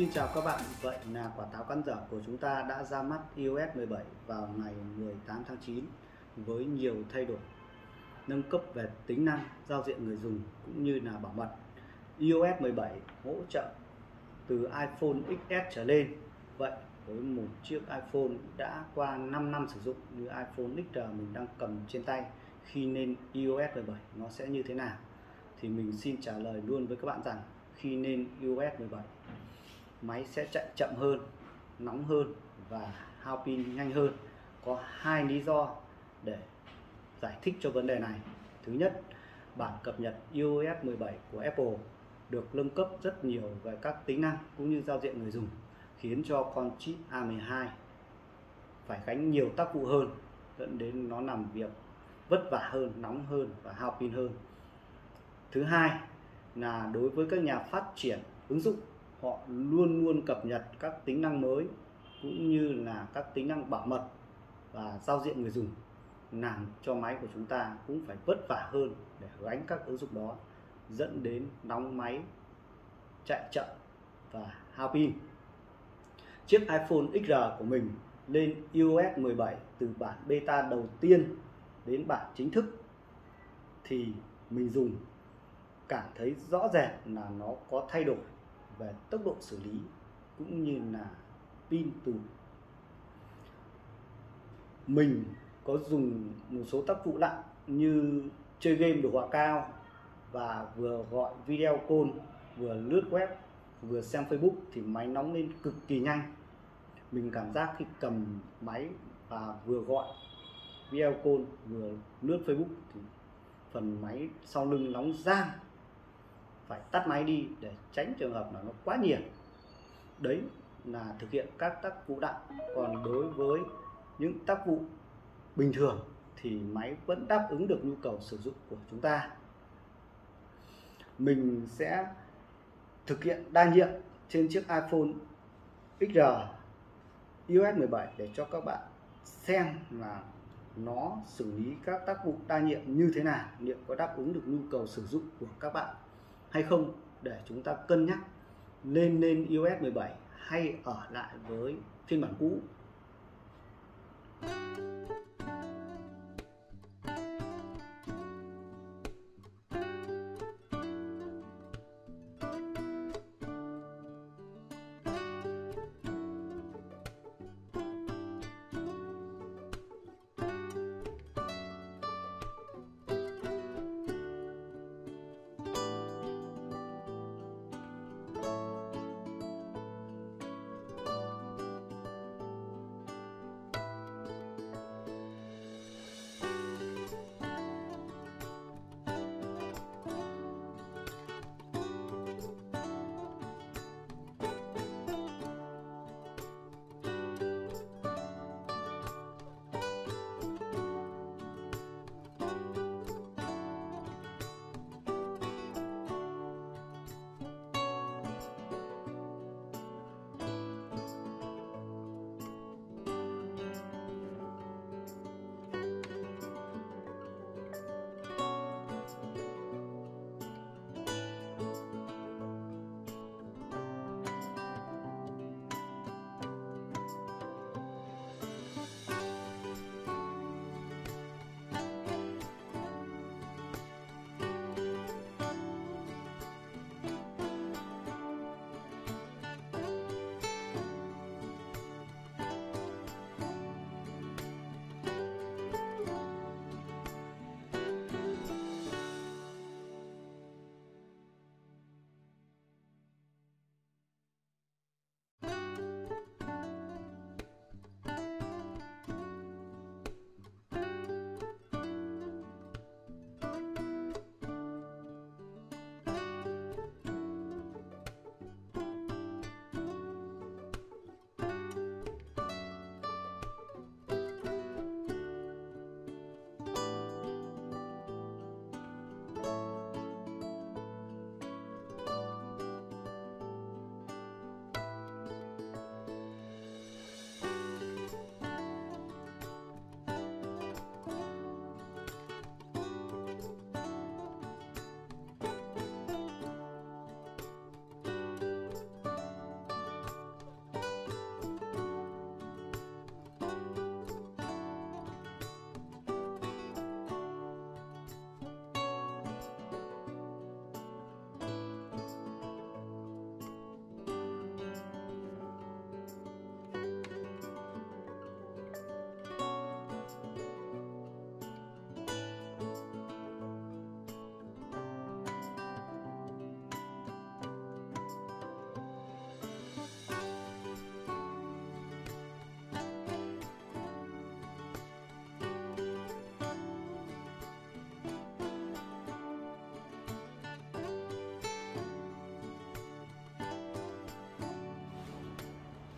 Xin chào các bạn, vậy là quả táo cắn dở của chúng ta đã ra mắt iOS 17 vào ngày 18 tháng 9 với nhiều thay đổi nâng cấp về tính năng, giao diện người dùng cũng như là bảo mật. iOS 17 hỗ trợ từ iPhone XS trở lên. Vậy với một chiếc iPhone đã qua 5 năm sử dụng như iPhone XR mình đang cầm trên tay khi lên iOS 17 nó sẽ như thế nào? Thì mình xin trả lời luôn với các bạn rằng khi lên iOS 17 máy sẽ chạy chậm hơn, nóng hơn và hao pin nhanh hơn. Có hai lý do để giải thích cho vấn đề này. Thứ nhất, bản cập nhật iOS 17 của Apple được nâng cấp rất nhiều về các tính năng cũng như giao diện người dùng, khiến cho con chip A12 phải gánh nhiều tác vụ hơn, dẫn đến nó làm việc vất vả hơn, nóng hơn và hao pin hơn. Thứ hai là đối với các nhà phát triển ứng dụng họ luôn luôn cập nhật các tính năng mới cũng như là các tính năng bảo mật và giao diện người dùng, làm cho máy của chúng ta cũng phải vất vả hơn để gánh các ứng dụng đó, dẫn đến nóng máy, chạy chậm và hao pin. Chiếc iPhone XR của mình lên iOS 17 từ bản beta đầu tiên đến bản chính thức thì mình dùng cảm thấy rõ rệt là nó có thay đổi về tốc độ xử lý cũng như là pin từ mình có dùng một số tác vụ nặng như chơi game đồ họa cao và vừa gọi video call, vừa lướt web, vừa xem Facebook thì máy nóng lên cực kỳ nhanh. Mình cảm giác khi cầm máy và vừa gọi video call, vừa lướt Facebook thì phần máy sau lưng nóng rang phải tắt máy đi để tránh trường hợp là nó quá nhiệt đấy là thực hiện các tác vụ đặn còn đối với những tác vụ bình thường thì máy vẫn đáp ứng được nhu cầu sử dụng của chúng ta. Mình sẽ thực hiện đa nhiệm trên chiếc iPhone XR iOS 17 để cho các bạn xem là nó xử lý các tác vụ đa nhiệm như thế nào, liệu có đáp ứng được nhu cầu sử dụng của các bạn hay không để chúng ta cân nhắc lên lên iOS 17 hay ở lại với phiên bản cũ.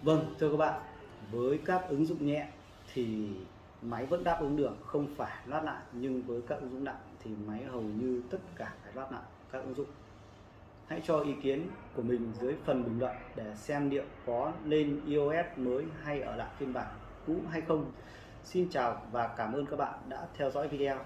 Vâng, thưa các bạn, với các ứng dụng nhẹ thì máy vẫn đáp ứng được, không phải loát lại nhưng với các ứng dụng nặng thì máy hầu như tất cả phải loát lại các ứng dụng. Hãy cho ý kiến của mình dưới phần bình luận để xem liệu có lên iOS mới hay ở lại phiên bản cũ hay không. Xin chào và cảm ơn các bạn đã theo dõi video.